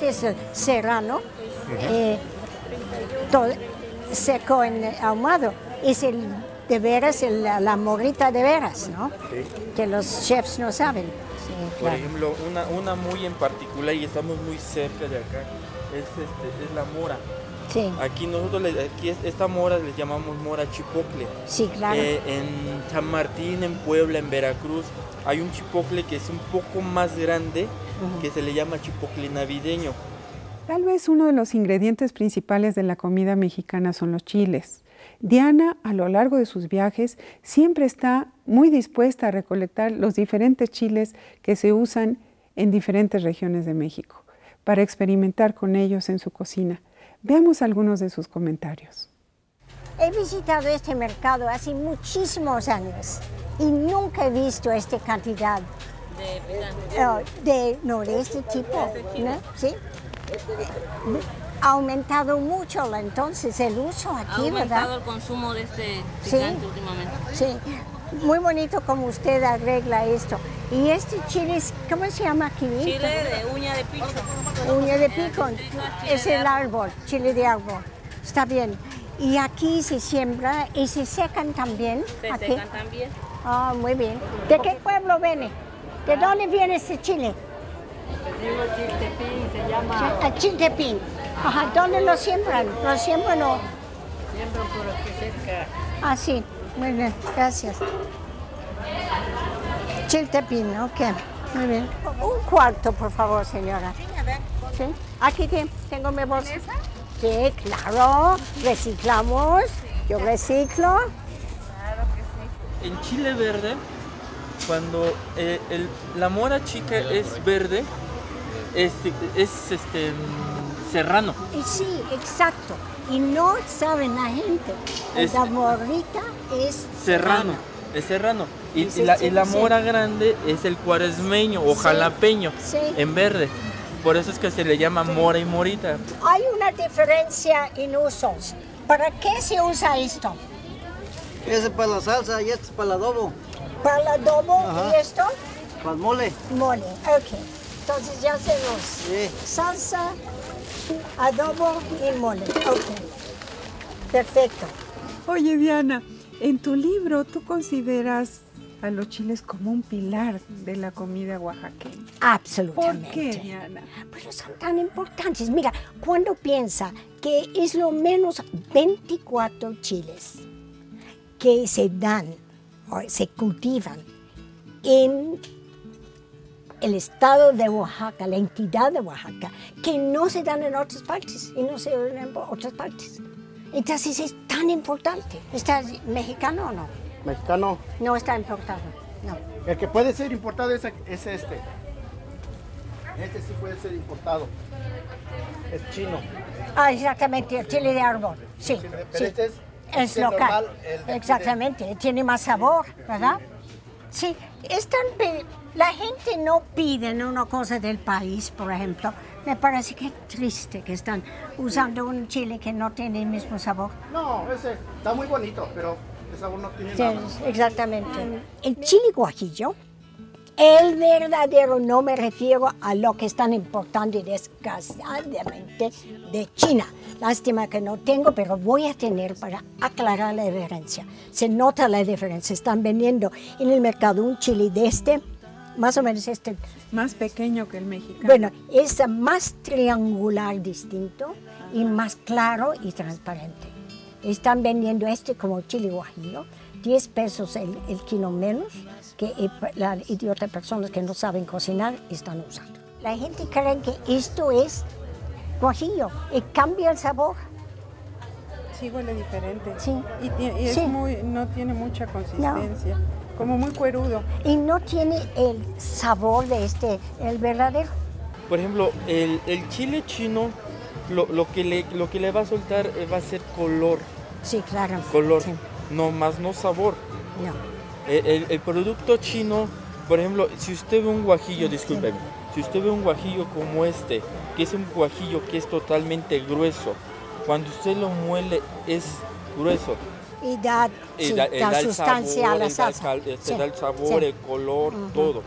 este es el serrano, eh, todo seco en ahumado. Es el de veras, el- la, morita de veras, ¿no? Que los chefs no saben. Sí, Por claro. ejemplo, una, una muy en particular y estamos muy cerca de acá es, este, es la mora. Sí, Aquí nosotros, le- aquí es- esta mora le llamamos mora chipocle. sí, claro. Eh, en San Martín, en Puebla, en Veracruz, hay un chipocle que es un poco más grande que se le llama chipocle navideño. Tal vez uno de los ingredientes principales de la comida mexicana son los chiles. Diana, a lo largo de sus viajes, siempre está muy dispuesta a recolectar los diferentes chiles que se usan en diferentes regiones de México, para experimentar con ellos en su cocina. Veamos algunos de sus comentarios. He visitado este mercado hace muchísimos años y nunca he visto esta cantidad eh, de, no, de este tipo, ¿no? ¿Sí? Ha aumentado mucho entonces el uso Ha aquí, aumentado ¿verdad? el consumo de este Sí. picante últimamente. Sí, muy bonito como usted arregla esto. Y este chile, es- ¿cómo se llama aquí? Chile de uña de picho. Uña de distrito es el árbol. chile de árbol. Está bien. Y aquí se siembra y se secan también. Se aquí. secan también. Ah, muy bien. ¿De qué pueblo viene? ¿De dónde viene este chile? se llama, A Chiltepín. Ajá, ¿dónde lo siembran? ¿Lo siembran o...? siembran por aquí cerca. Ah, sí. Muy bien, gracias. Chiltepín, ok. Muy bien. Un cuarto, por favor, señora. Sí. Aquí que tengo mi bolsa. Sí, claro. Reciclamos. Yo reciclo. En chile verde, cuando eh, el- la mora chica es verde, es este, serrano. Y sí, exacto. Y no saben la gente. Es- la morrita es Serrano, es serrano. Y, Sí, y la, sí, y la sí. mora grande es el cuaresmeño o Sí, jalapeño sí. en verde. Por eso es que se le llama mora y morita. Hay una diferencia en usos. ¿Para qué se usa esto? Ese es para la salsa y este es para el adobo, ¿Para el adobo Ajá. y esto? para el mole. Mole. Ok. Entonces ya hacemos Sí. salsa, adobo y mole. Ok. Perfecto. Oye, Diana, en tu libro tú consideras a los chiles como un pilar de la comida oaxaqueña. ¿Por Absolutamente. qué, Diana? Pero son tan importantes. Mira, cuando piensa que es lo menos 24 chiles que se dan o se cultivan en el estado de Oaxaca, la entidad de Oaxaca, que no se dan en otras partes y no se dan en otras partes. Entonces es tan importante. ¿Está mexicano o no? Mexicano. No está importado. No. El que puede ser importado es, es este. Este sí puede ser importado. Es chino. Ah, exactamente, el chile de árbol. Sí, Pero sí. este es, Es el local. normal, el de- Exactamente, tiene más sabor, ¿verdad? Sí, es tan pe- la gente no pide una cosa del país, por ejemplo. Me parece que es triste que están usando un chile que no tiene el mismo sabor. No, ese está muy bonito, pero el sabor no tiene Sí, nada. exactamente. El chile guajillo, el verdadero, no me refiero a lo que están importando y desgraciadamente de China. Lástima que no tengo, pero voy a tener para aclarar la diferencia. Se nota la diferencia. Están vendiendo en el mercado un chile de este, más o menos este, Más pequeño que el mexicano. bueno, es más triangular distinto y más claro y transparente. Están vendiendo este como chile guajillo, 10 pesos el, el kilo menos que eh, la idiota personas que no saben cocinar están usando. La gente cree que esto es guajillo y cambia el sabor. Sí, huele diferente. Sí. Y, y es Sí. muy, no tiene mucha consistencia. Como muy cuerudo. Y no tiene el sabor de este, el verdadero. Por ejemplo, el, el chile chino, lo, lo que le, lo que le va a soltar va a ser color. Sí, claro. Color, Sí. No más no sabor. No. El, el- el producto chino, por ejemplo, si usted ve un guajillo, discúlpeme, si usted ve un guajillo como este, que es un guajillo que es totalmente grueso, cuando usted lo muele es grueso. Y da, sí, da, da da sustancia sabor, a la da salsa. cal- este, Sí, da el sabor, sí. el color, todo.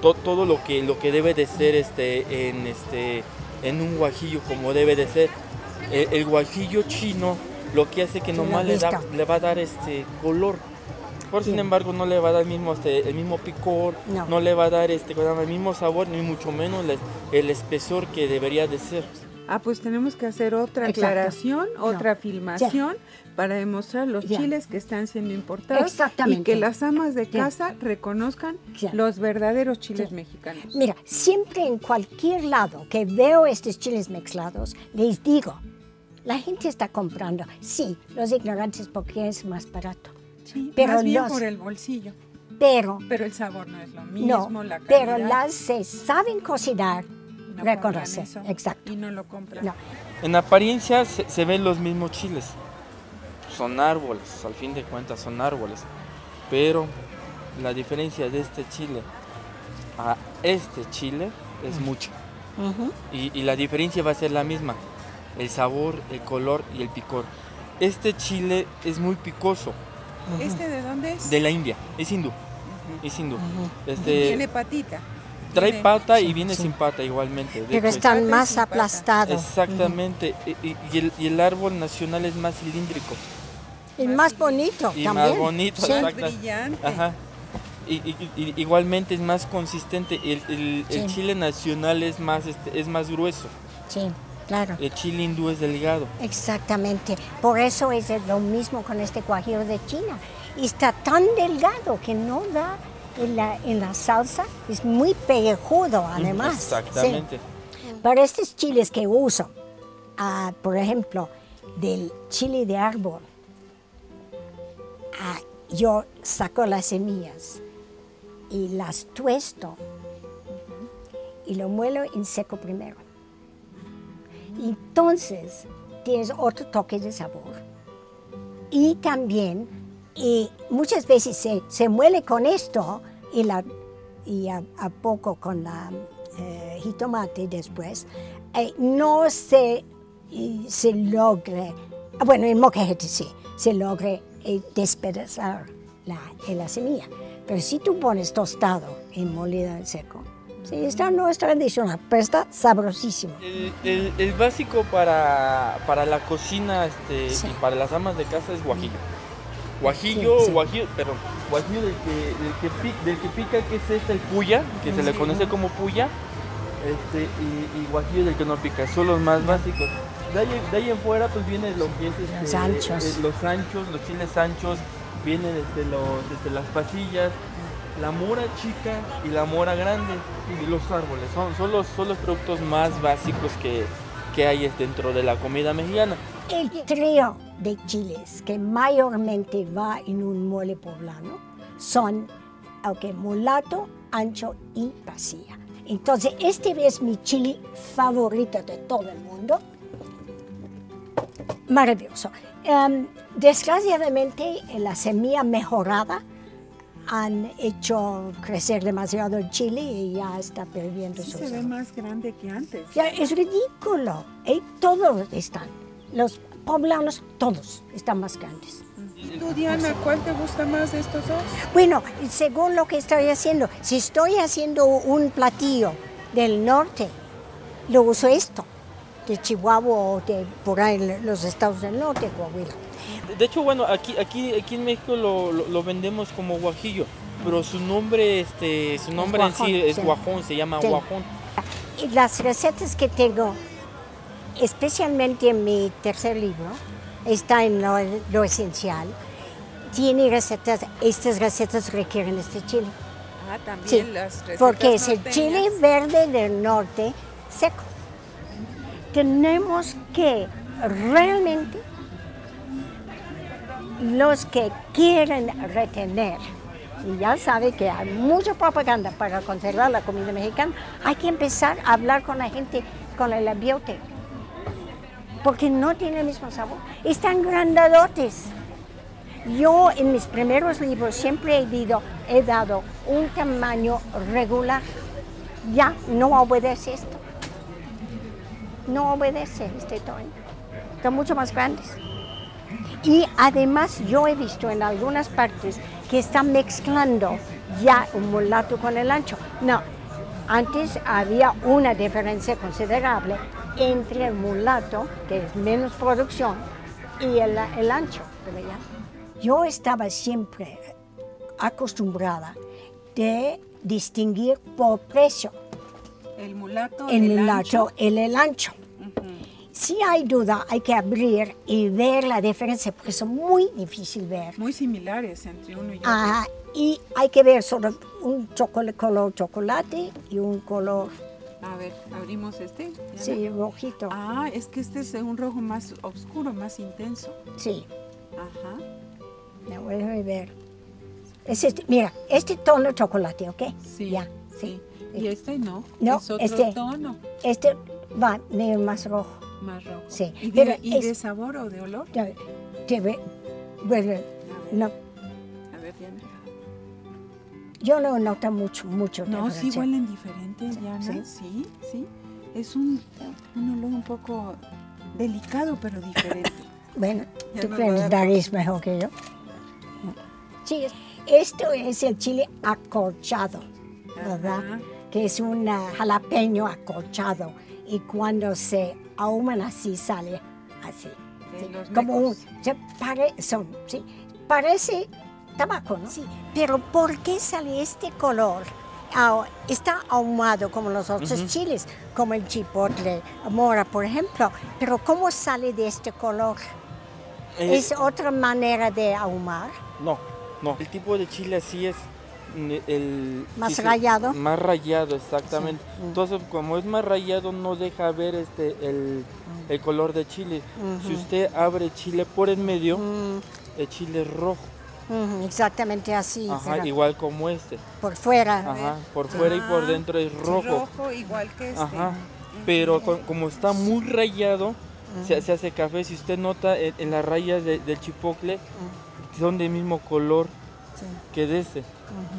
To- todo lo que lo que debe de ser este en este en un guajillo como debe de ser. El, el guajillo chino lo que hace que nomás le, da- le va a dar este color. Por sin Sí. embargo no le va a dar el mismo, este, el mismo picor, No. no. le va a dar este, el mismo sabor, ni mucho menos le- el espesor que debería de ser. Ah, pues tenemos que hacer otra Exacto. aclaración, No. otra filmación para demostrar los Ya. chiles que están siendo importados y Exactamente. que las amas de casa reconozcan Ya. los verdaderos chiles mexicanos. Mira, siempre en cualquier lado que veo estos chiles mezclados, les digo, la gente está comprando, sí, los ignorantes porque es más barato, Sí, pero más bien los- por el bolsillo, pero pero el sabor no es lo mismo, no, la pero calidad, las se saben cocinar, no reconocer, exacto. y no lo compran. No. En apariencia se, se ven los mismos chiles. Son árboles, al fin de cuentas son árboles. Pero la diferencia de este chile a este chile es mucha. Ujú. Y, y la diferencia va a ser la misma. El sabor, el color y el picor. Este chile es muy picoso. ¿Este de dónde es? De la India. Es hindú. Es hindú. Y Este, Tiene patita. trae tiene- pata y viene sí. sin pata igualmente. De Pero hecho, están más aplastados. Exactamente. Y, y- y el, y el árbol nacional es más cilíndrico. Y más bonito Y también. más bonito, Sí. Más brillante. Ajá. Y, y- y- igualmente es más consistente. El, el- el chile nacional es más, este, es más grueso. Sí, claro. El chile hindú es delgado. Exactamente. Por eso es lo mismo con este guajiro de China. Y está tan delgado que no da en la, en la salsa. Es muy pegajudo además. Sí. Exactamente. Para estos chiles que uso, ah, por ejemplo, del chile de árbol, ah, yo saco las semillas y las tuesto y lo muelo en seco primero. Entonces tienes otro toque de sabor. Y también, y muchas veces se, se muele con esto y, a, poco con la eh, jitomate después, eh, no se, se logre, ah, bueno, en molcajete sí, se logre eh, despedazar la, eh, la semilla. Pero si tú pones tostado en molida en seco, sí, esta no es tradicional, pero está sabrosísimo. El, el- el básico para, para la cocina este, Sí. y para las amas de casa es guajillo. Guajillo, Sí, sí. guajillo, perdón, guajillo del que, del que, pi- del que pica, que es este, el puya, que se le conoce como puya, este, y, y guajillo del que no pica, son los más básicos. De ahí, de ahí en fuera pues vienen los que es, este, Los anchos. eh, los anchos, los chiles anchos, vienen este, los, este, las pasillas, la mora chica y la mora grande y los árboles. Son, son, los, son los productos más básicos que, que hay dentro de la comida mexicana. El trío de chiles que mayormente va en un mole poblano son ok, mulato, ancho y pasilla. Entonces, este es mi chile favorito de todo el mundo. Maravilloso. Em, desgraciadamente, la semilla mejorada han hecho crecer demasiado el chile y ya está perdiendo Sí su se ve sabor. más grande que antes. Ya, es ridículo. ¿eh? Todos están. Los poblanos, todos están más grandes. ¿Tú, Diana, cuál te gusta más de estos dos? Bueno, según lo que estoy haciendo, si estoy haciendo un platillo del norte, lo uso esto, de Chihuahua o de por ahí en los estados del norte, Coahuila. De hecho, bueno, aquí, aquí, aquí en México lo, lo- lo vendemos como guajillo, pero su nombre, este, su nombre en sí es sí. guajón, se llama Sí. guajón. Y las recetas que tengo, especialmente en mi tercer libro, está en lo, lo esencial. Tiene recetas, estas recetas requieren este chile. Ah, también Sí, las recetas porque es el chile verde del norte seco. Tenemos que realmente los que quieren retener, y ya sabe que hay mucha propaganda para conservar la comida mexicana, hay que empezar a hablar con la gente con el labiote, porque no tiene el mismo sabor. Están grandadotes. Yo en mis primeros libros siempre he, he dado un tamaño regular. Ya no obedece esto. No obedece este tamaño. Están mucho más grandes. Y además yo he visto en algunas partes que están mezclando ya un mulato con el ancho. No, Antes había una diferencia considerable entre el mulato, que es menos producción, y el, el ancho. ¿verdad? Yo estaba siempre acostumbrada de distinguir por precio El mulato, el el mulato ancho. y el ancho. Si hay duda, hay que abrir y ver la diferencia, porque es muy difícil ver. Muy similares entre uno y otro. Ajá, y hay que ver solo un chocolate, color chocolate y un color, A ver, abrimos este. Sí, rojito. Ah, es que este es un rojo más oscuro, más intenso. Sí, Ajá. me voy a ver. Es este, mira, este tono chocolate, ¿ok? Sí. Ya, sí. Y este no. No, es otro este- tono Este va medio más rojo. Más rojo. Sí, ¿Y, de, y de es- sabor o de olor? Ya, te ve- bueno, no, A ver, Diana. yo no noto mucho, mucho No, sí huelen diferentes, Diana. ¿sí? Sí, sí. Es un, un olor un poco delicado, pero diferente. Bueno, Ya tú va a dar nariz mejor que yo. Sí, es- esto es el chile acorchado, ¿verdad? Ajá. Que es un ah, jalapeño acorchado. Y cuando se ahuman así, sale así. Sí, Como un, mecos. se pare- son, sí, parece tabaco, ¿no? Sí. Pero ¿por qué sale este color? Ah, está ahumado como los otros chiles, como el chipotle, mora, por ejemplo. Pero ¿cómo sale de este color? Eh, ¿Es otra manera de ahumar? No, no. El tipo de chile así es el Más sí, sí, rayado. Más rayado, exactamente. Entonces, como es más rayado, no deja ver este el, el color de chile. Si usted abre chile por en medio, Mm, el chile es rojo. exactamente así, Ajá, igual como este. por fuera. Ajá, por fuera y por Ah, dentro es rojo. Rojo igual que este. Ajá. Pero co- como está muy rayado, se, se hace café. Si usted nota en, en las rayas de- del chipocle, son del mismo color que de ese.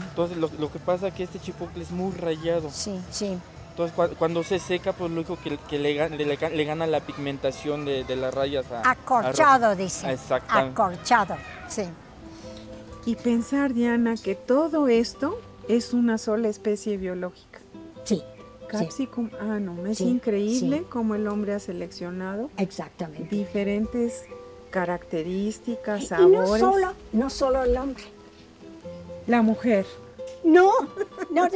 Entonces lo, lo que pasa es que este chipocle es muy rayado. Sí, sí. Entonces cua- cuando se seca, pues lógico que, que le, gan- le, le- le gana la pigmentación de, de las rayas a, Acorchado, dice. Exactamente. Acorchado, sí. Y pensar, Diana, que todo esto es una sola especie biológica. Sí, sí, Capsicum anum. Es Sí, increíble sí. cómo el hombre ha seleccionado exactamente. diferentes características, Y no sabores. solo, no solo el hombre. La mujer. No, no,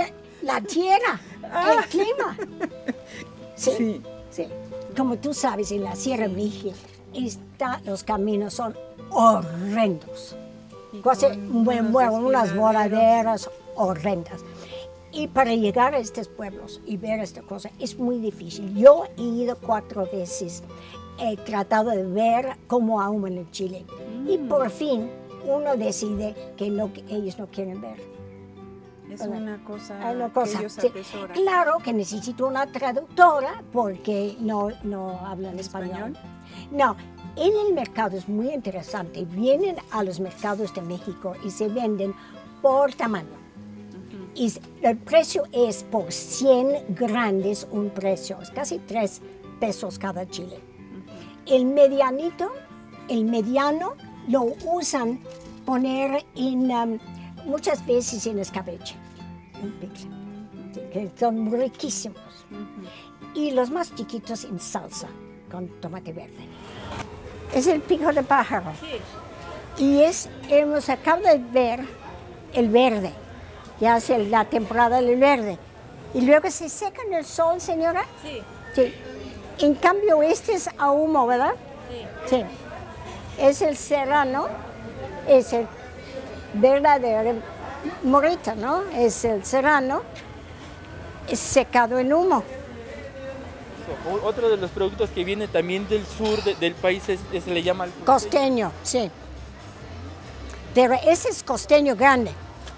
la- tierra, Ah. el clima. Sí, Sí. sí. Como tú sabes, en la Sierra Miji está, los caminos son horrendos. Con bueno, bueno, unas voladeras horrendas. Y para llegar a estos pueblos y ver esta cosa es muy difícil. Yo he ido cuatro veces, he tratado de ver cómo ahuman el Chile. Y Mm. por fin uno decide que, no, ellos no quieren ver. Es Una- una cosa, una cosa, que ellos sí. Claro que necesito una traductora porque no, no hablan español. ¿Español? No, en el mercado es muy interesante. Vienen a los mercados de México y se venden por tamaño. Y el precio es por 100 grandes un precio, es casi 3 pesos cada chile. El medianito, el mediano, lo usan poner en, um, muchas veces en escabeche, en que son muy riquísimos. Y los más chiquitos en salsa, con tomate verde. Es el pico de pájaro. Y es, hemos acabado de ver el verde, ya es el- la temporada del verde. Y luego se seca en el sol, señora. Sí, Sí. En cambio, este es a humo, ¿verdad? sí. Sí. Es el serrano, es el verdadero morita, ¿no? Es el serrano, es secado en humo. Otro de los productos que viene también del sur de- del país es, es- se le llama el Costeño, sí. Pero ese es costeño grande,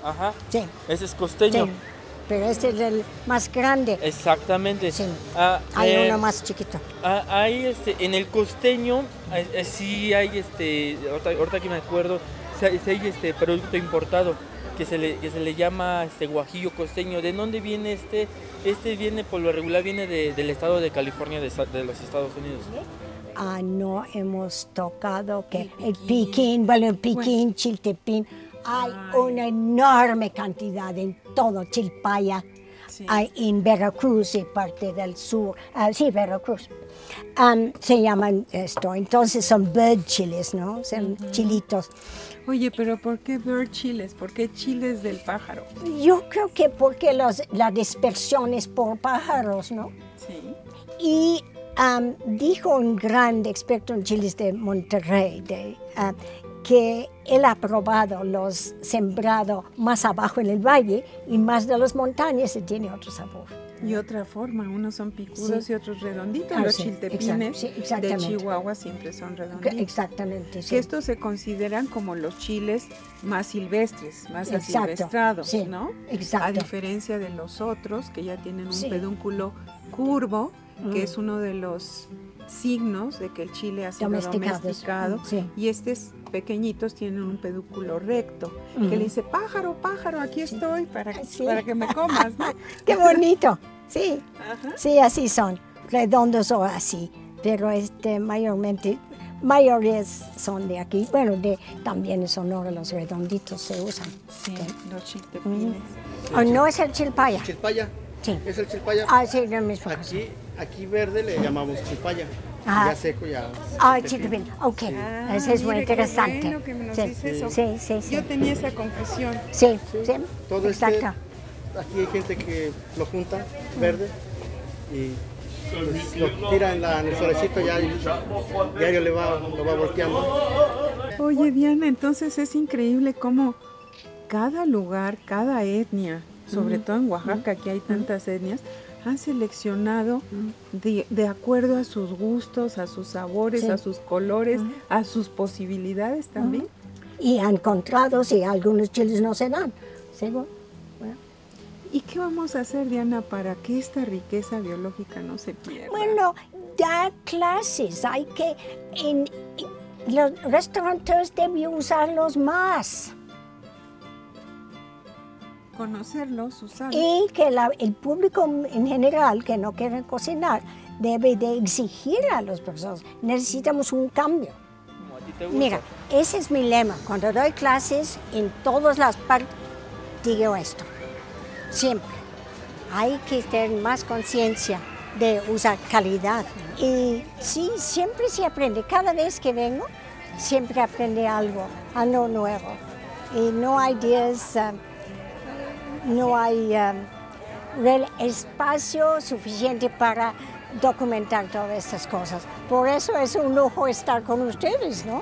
Ajá, sí. ese es costeño. sí. Pero este es el más grande. Exactamente. Sí. Ah, Hay eh, uno más chiquito. ah, hay este, en el costeño, eh, eh, sí hay este, ahorita, ahorita que me acuerdo, sí hay, sí hay, este producto importado que se le, que se le llama este guajillo costeño. ¿De dónde viene este? Este viene por lo regular viene de- del estado de California de, de los Estados Unidos. Ah, no hemos tocado que El piquín. bueno, el piquín, chiltepín. Hay Ay. una enorme cantidad en todo, chilpaya. Sí. En Veracruz y parte del sur, ah, sí, Veracruz. Se llaman esto, entonces son bird chiles, ¿no? Son chilitos. Oye, pero ¿por qué bird chiles? ¿Por qué chiles del pájaro? Yo creo que porque los, la dispersión es por pájaros, ¿no? Sí. Y am, dijo un gran experto en chiles de Monterrey de, ah, que él ha probado los sembrados más abajo en el valle y más de las montañas y tiene otro sabor. Y otra forma, unos son picudos Sí. y otros redonditos. Ah, Los sí, chiltepines exacto, sí, de. Chihuahua siempre son Que- redonditos. Exactamente. Que estos se consideran como los chiles más silvestres, más Exacto, asilvestrados, ¿no? exacto. A diferencia de los otros que ya tienen un pedúnculo curvo, que Mm. es uno de los signos de que el chile ha sido domesticado. sí. Y estos pequeñitos tienen un pedúnculo recto, que Ujú. le dice, pájaro, pájaro, aquí estoy para, Sí. para que me comas, ¿no? Qué bonito, sí. Ajá. Sí, así son, redondos o así, pero este, mayormente, mayores son de aquí. Bueno, de, también en Sonora los redonditos se usan. Sí, los chiltepines. ¿O no es el chilpaya? Chilpaya. Sí. Es el chilpaya. Ah, sí, el mismo. Aquí, aquí verde le llamamos chilpaya. Ajá. Ya seco ya. Ah, chiltepín, ok. Ah, Ese es muy interesante. bueno que nos sí, dice eso. sí, sí, sí. Yo tenía esa confusión. Sí, sí, Todo este- exacto. Aquí hay gente que lo junta verde y pues, lo tira en, la, en el solecito ya y diario le va, lo va volteando. Oye, Diana, entonces es increíble cómo cada lugar, cada etnia, sobre todo en Oaxaca, que hay tantas etnias, han seleccionado de, de acuerdo a sus gustos, a sus sabores, Sí. a sus colores, a sus posibilidades también. Y han encontrado, si algunos chiles no se dan. ¿Seguro? Bueno. ¿Y qué vamos a hacer, Diana, para que esta riqueza biológica no se pierda? Bueno, dar clases, hay que, en, en los restaurantes deben usarlos más Conocerlos, usarlos. y que la- el público en general que no quiere cocinar debe de exigir a las personas, necesitamos un cambio. Como a ti te gusta. Mira, ese es mi lema, cuando doy clases en todas las partes digo esto, siempre, hay que tener más conciencia de usar calidad. Y sí, siempre se aprende. Cada vez que vengo, siempre aprende algo, algo nuevo. Y no hay días, no hay rel- espacio suficiente para documentar todas estas cosas. Por eso es un lujo estar con ustedes, ¿no?